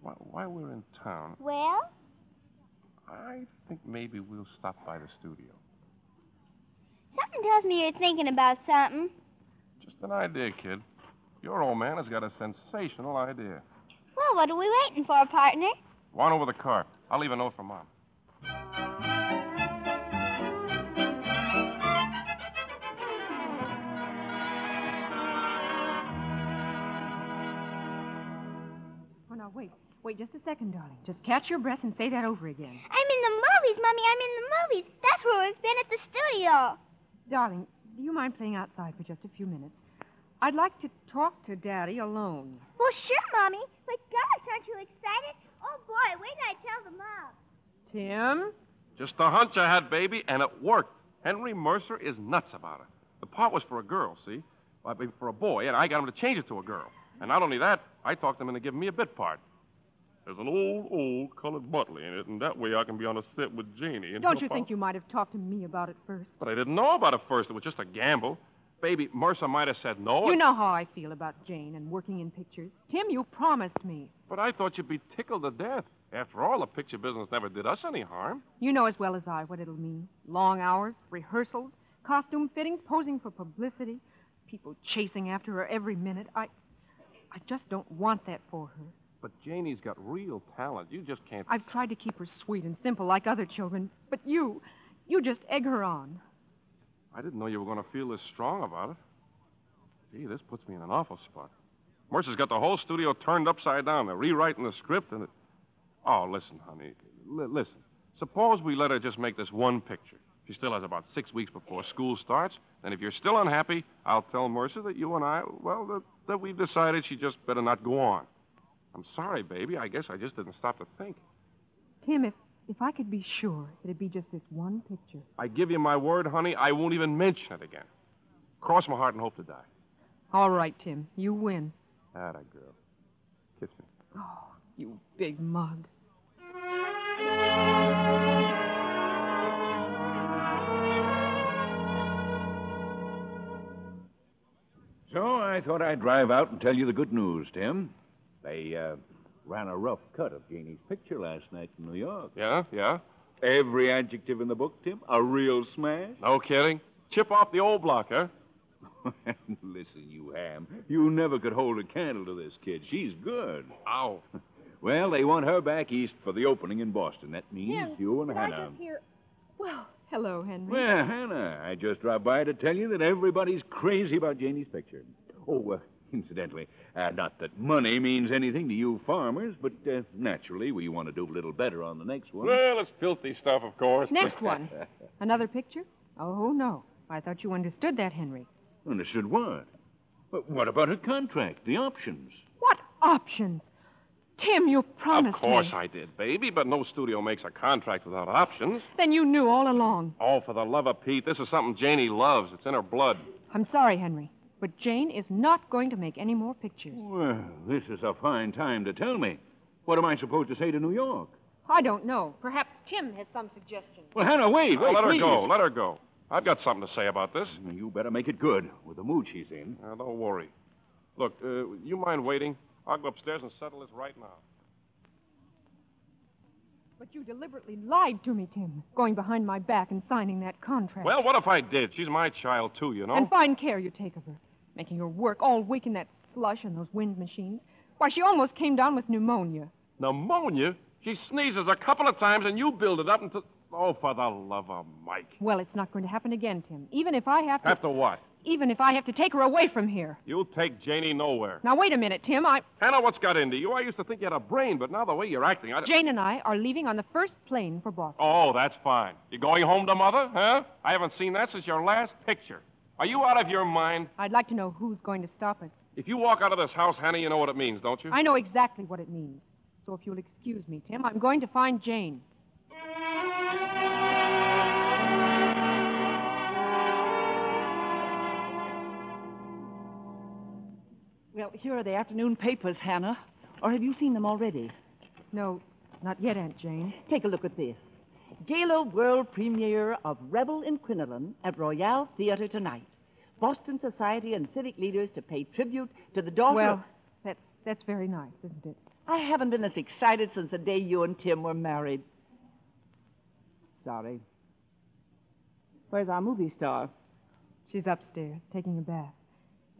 while, while we're in town, Well? I think maybe we'll stop by the studio. Something tells me you're thinking about something. Just an idea, kid. Your old man has got a sensational idea. Well, what are we waiting for, partner? One over the car. I'll leave a note for Mom. Oh, no, wait. Wait just a second, darling. Just catch your breath and say that over again. I'm in the movies, Mummy. I'm in the movies. That's where we've been at the studio. Darling, do you mind playing outside for just a few minutes? I'd like to talk to Daddy alone. Well, sure, Mommy. But gosh, aren't you excited? Oh, boy, wait till I tell the mom. Tim? Just a hunch I had, baby, and it worked. Henry Mercer is nuts about it. The part was for a girl, see? Well, I mean, for a boy, and I got him to change it to a girl. And not only that, I talked him into giving me a bit part. There's an old, old colored butler in it, and that way I can be on a set with Janie. And Don't she'll you think you might have talked to me about it first? But I didn't know about it first. It was just a gamble. Baby, Mercer might have said no. You know how I feel about Jane and working in pictures. Tim, you promised me. But I thought you'd be tickled to death. After all, the picture business never did us any harm. You know as well as I what it'll mean. Long hours, rehearsals, costume fittings, posing for publicity, people chasing after her every minute. I I just don't want that for her. But Janie's got real talent. You just can't. I've tried to keep her sweet and simple like other children, but you you just egg her on. I didn't know you were going to feel this strong about it. Gee, this puts me in an awful spot. Mercer's got the whole studio turned upside down. They're rewriting the script, and it. Oh, listen, honey. L- listen. Suppose we let her just make this one picture. She still has about six weeks before school starts. And if you're still unhappy, I'll tell Mercer that you and I, well, that, that we've decided she just better not go on. I'm sorry, baby. I guess I just didn't stop to think. Tim, if if I could be sure it'd be just this one picture. I give you my word, honey, I won't even mention it again. Cross my heart and hope to die. All right, Tim, you win. Atta girl. Kiss me. Oh, you big mug. So I thought I'd drive out and tell you the good news, Tim. They uh, ran a rough cut of Janie's picture last night in New York. Yeah, yeah. Every adjective in the book, Tim, a real smash. No kidding. Chip off the old block, huh? [laughs] Listen, you ham. You never could hold a candle to this kid. She's good. Ow. [laughs] Well, they want her back east for the opening in Boston. That means Tim, you and did I Hannah. just hear? Well, hello, Henry. Well, Hannah, I just dropped by to tell you that everybody's crazy about Janie's picture. Oh, uh, incidentally, uh, not that money means anything to you farmers, but uh, naturally we want to do a little better on the next one. Well, it's filthy stuff, of course. Next one. [laughs] Another picture? Oh no, I thought you understood that, Henry. Understood what? But what about her contract, the options? What options? Tim, you promised me. Of course me. I did, baby, but no studio makes a contract without options. Then you knew all along. Oh, for the love of Pete, this is something Janie loves. It's in her blood. I'm sorry, Henry, but Jane is not going to make any more pictures. Well, this is a fine time to tell me. What am I supposed to say to New York? I don't know. Perhaps Tim has some suggestion. Well, Hannah, wait, Now, wait, let her please. go. Let her go. I've got something to say about this. You better make it good with the mood she's in. Now, don't worry. Look, uh, you mind waiting? I'll go upstairs and settle this right now. But you deliberately lied to me, Tim, going behind my back and signing that contract. Well, what if I did? She's my child, too, you know? And fine care you take of her, making her work all week in that slush and those wind machines. Why, she almost came down with pneumonia. Pneumonia? She sneezes a couple of times and you build it up until. Oh, for the love of Mike. Well, it's not going to happen again, Tim. Even if I have to. Have to what? Even if I have to take her away from here. You'll take Janie nowhere. Now, wait a minute, Tim. I. Hannah, what's got into you? I used to think you had a brain, but now the way you're acting, I. Jane and I are leaving on the first plane for Boston. Oh, that's fine. You're going home to Mother, huh? I haven't seen that since your last picture. Are you out of your mind? I'd like to know who's going to stop us. If you walk out of this house, Hannah, you know what it means, don't you? I know exactly what it means. So if you'll excuse me, Tim, I'm going to find Jane. Well, here are the afternoon papers, Hannah. Or have you seen them already? No, not yet, Aunt Jane. Take a look at this. Gala world premiere of Rebel in Crinoline at Royale Theater tonight. Boston society and civic leaders to pay tribute to the daughter. of- Well, that's that's very nice, isn't it? I haven't been this excited since the day you and Tim were married. Sorry. Where's our movie star? She's upstairs taking a bath.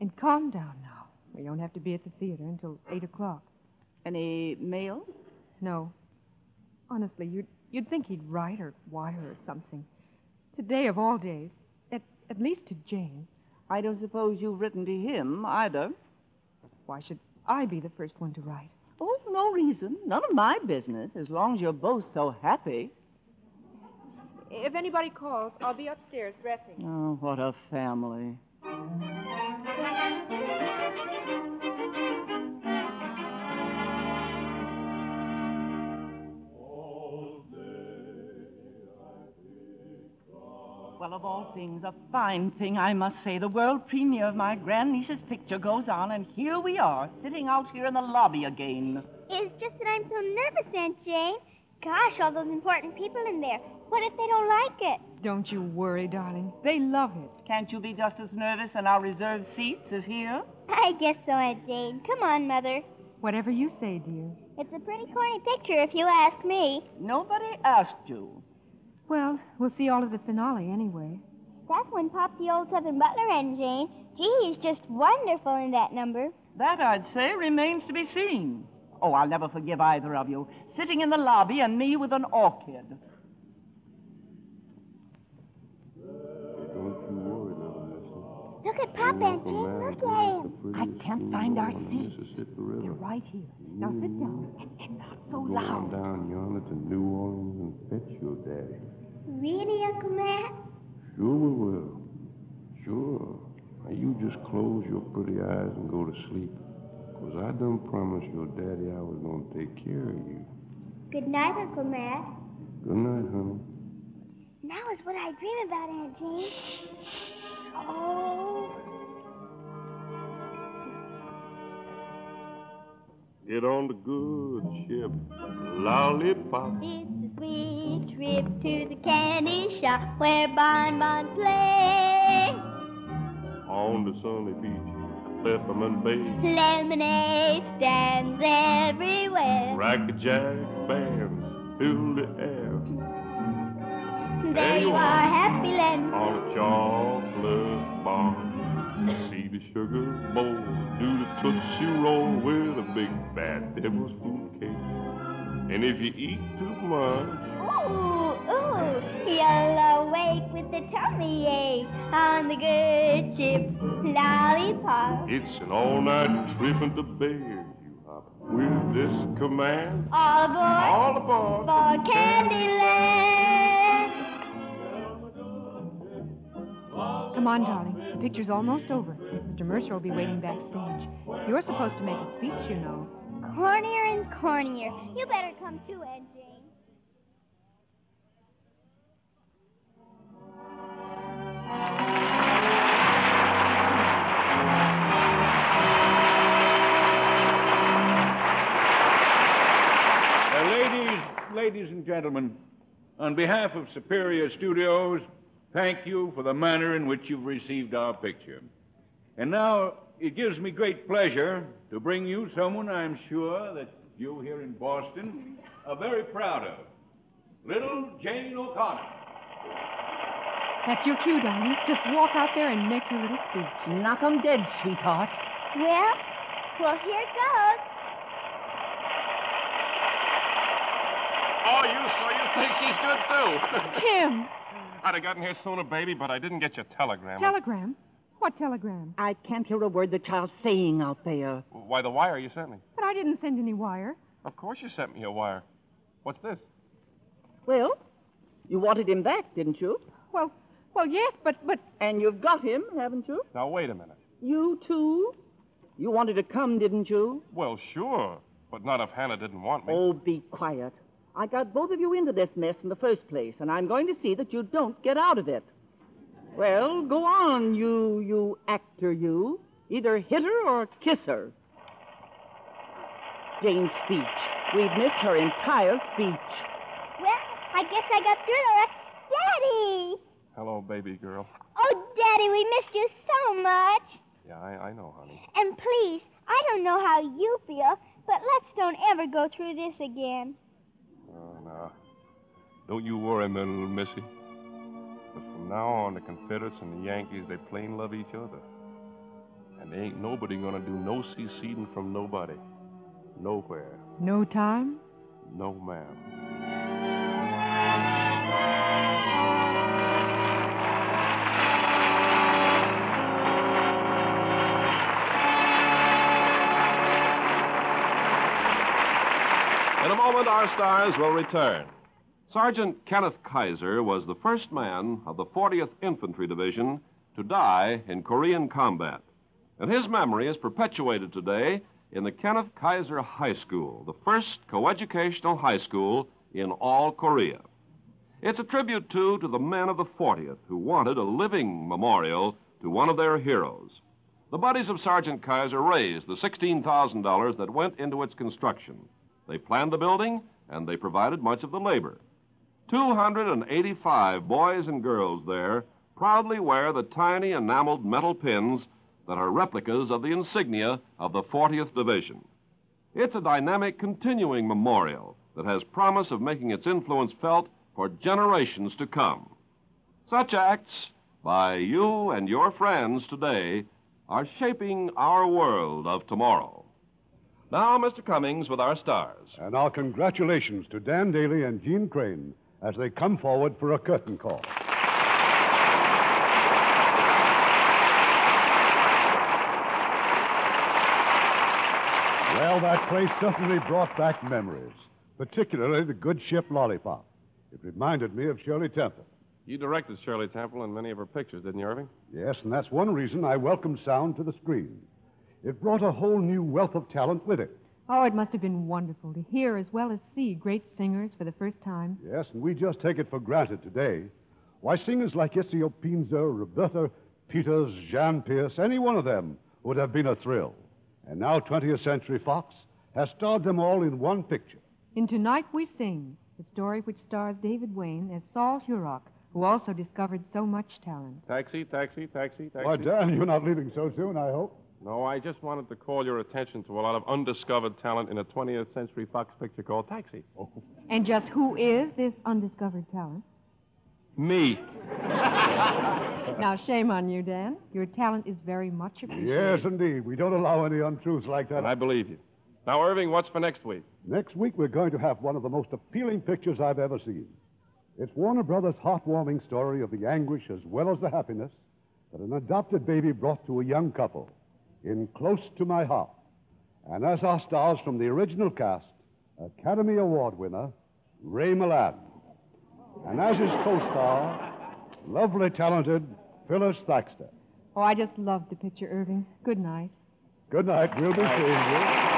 And calm down now. We don't have to be at the theater until eight o'clock. Any mail? No. Honestly, you'd you'd think he'd write or wire or something. Today of all days, at at least to Jane. I don't suppose you've written to him either. Why should I be the first one to write? Oh, no reason. None of my business, as long as you're both so happy. If anybody calls, I'll be upstairs dressing. Oh, what a family. Well, of all things, a fine thing, I must say. The world premiere of my grandniece's picture goes on, and here we are, sitting out here in the lobby again. It's just that I'm so nervous, Aunt Jane. Gosh, all those important people in there. What if they don't like it? Don't you worry, darling. They love it. Can't you be just as nervous in our reserved seats as here? I guess so, Aunt Jane. Come on, Mother. Whatever you say, dear. It's a pretty corny picture, if you ask me. Nobody asked you. Well, we'll see all of the finale anyway. That's when Pop the old Southern Butler and Jane. Gee, he's just wonderful in that number. That, I'd say, remains to be seen. Oh, I'll never forgive either of you. Sitting in the lobby and me with an orchid. Look at Pop, Aunt Jane. Look at him. I can't find our seats. They're right here. Now sit down and, and not so Going loud. down yonder to New Orleans and fetch your daddy. Really, Uncle Matt? Sure we will. Sure. Now you just close your pretty eyes and go to sleep. Cause I done promised your daddy I was gonna take care of you. Good night, Uncle Matt. Good night, honey. Now is what I dream about, Aunt Jane. Oh. Get on the good ship, lollipop. It's a sweet trip to the candy shop where bonbons play. On the sunny beach, peppermint bay, Lemonade stands everywhere. Crackerjack bands fill the air. There there you are, Happy Land. On a chocolate bar, see the sugar bowl, do the tootsie roll with a big fat devil's food cake. And if you eat too much, Ooh, ooh, you'll awake with the tummy ache on the good ship lollipop. it's an all-night trip into bed. You hop with this command. All aboard All aboard. for Candyland. Come on, darling. The picture's almost over. Mr. Mercer will be waiting backstage. You're supposed to make a speech, you know. cornier and cornier. You better come too, Aunt Jane. Uh, ladies, ladies and gentlemen, on behalf of Superior Studios, thank you for the manner in which you've received our picture. And now it gives me great pleasure to bring you someone I'm sure that you here in Boston are very proud of. Little Jane O'Connor. That's your cue, darling. Just walk out there and make your little speech. Knock 'em dead, sweetheart. Well, well, here goes. Oh, you so you think she's good too? Tim! [laughs] I'd have gotten here sooner, baby, but I didn't get your telegram. Telegram? What telegram? I can't hear a word the child's saying out there. Why the wire you sent me? But I didn't send any wire. Of course you sent me a wire. What's this? Well, you wanted him back, didn't you? Well, well, yes, but but And you've got him, haven't you? Now wait a minute. You too? You wanted to come, didn't you? Well, sure, but not if Hannah didn't want me. Oh, be quiet. I got both of you into this mess in the first place, and I'm going to see that you don't get out of it. Well, go on, you you actor, you. Either hit her or kiss her. Jane's speech. We've missed her entire speech. Well, I guess I got through all right. Daddy! Hello, baby girl. Oh, Daddy, we missed you so much. Yeah, I, I know, honey. And please, I don't know how you feel, but let's don't ever go through this again. Oh, no. Don't you worry, my little missy. But from now on, the Confederates and the Yankees, they plain love each other. And there ain't nobody gonna do no seceding from nobody. Nowhere. no time? No, ma'am. In a moment, our stars will return. Sergeant Kenneth Kaiser was the first man of the 40th Infantry Division to die in Korean combat. And his memory is perpetuated today in the Kenneth Kaiser High School, the first coeducational high school in all Korea. It's a tribute, too, to the men of the 40th who wanted a living memorial to one of their heroes. The buddies of Sergeant Kaiser raised the $16,000 that went into its construction. They planned the building, and they provided much of the labor. 285 boys and girls there proudly wear the tiny enameled metal pins that are replicas of the insignia of the 40th Division. It's a dynamic, continuing memorial that has promise of making its influence felt for generations to come. Such acts by you and your friends today are shaping our world of tomorrow. Now, Mr. Cummings with our stars. And our congratulations to Dan Dailey and Jeanne Crain as they come forward for a curtain call. Well, that place certainly brought back memories, particularly the good ship Lollipop. It reminded me of Shirley Temple. You directed Shirley Temple in many of her pictures, didn't you, Irving? Yes, and that's one reason I welcomed sound to the screen. It brought a whole new wealth of talent with it. Oh, it must have been wonderful to hear as well as see great singers for the first time. Yes, and we just take it for granted today. Why, singers like Ezio Pinza, Roberta Peters, Jan Peerce, any one of them would have been a thrill. And now 20th Century Fox has starred them all in one picture. In Tonight We Sing, the story which stars David Wayne as Sol Hurok, who also discovered so much talent. Taxi, taxi, taxi, taxi. Why, Dan, you're not leaving so soon, I hope. No, I just wanted to call your attention to a lot of undiscovered talent in a 20th Century Fox picture called Taxi. Oh. [laughs] And just who is this undiscovered talent? Me. Now, shame on you, Dan. Your talent is very much appreciated. Yes, indeed. We don't allow any untruths like that. And I believe you. Now, Irving, what's for next week? Next week, we're going to have one of the most appealing pictures I've ever seen. It's Warner Brothers' heartwarming story of the anguish as well as the happiness that an adopted baby brought to a young couple in Close to My Heart. And as our stars from the original cast, Academy Award winner Ray Milland. And as his co star, lovely, talented Phyllis Thaxter. Oh, I just loved the picture, Irving. Good night. Good night. We'll be seeing you.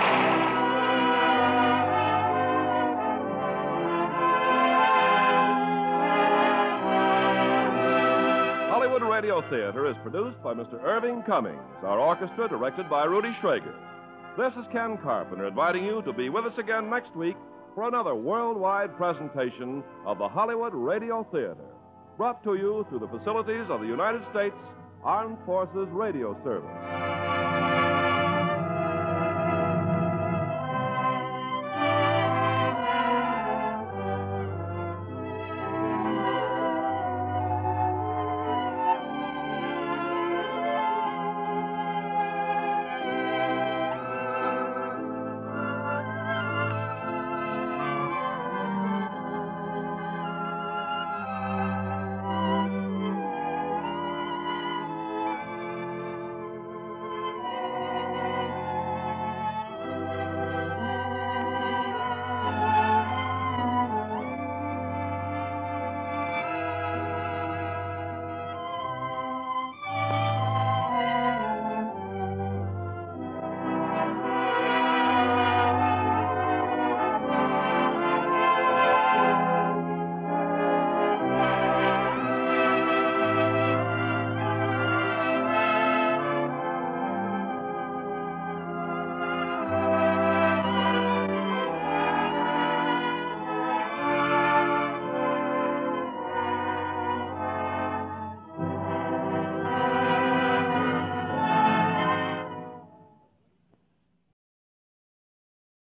Radio Theater is produced by Mr. Irving Cummings, our orchestra directed by Rudy Schrager. This is Ken Carpenter inviting you to be with us again next week for another worldwide presentation of the Hollywood Radio Theater, brought to you through the facilities of the United States Armed Forces Radio Service.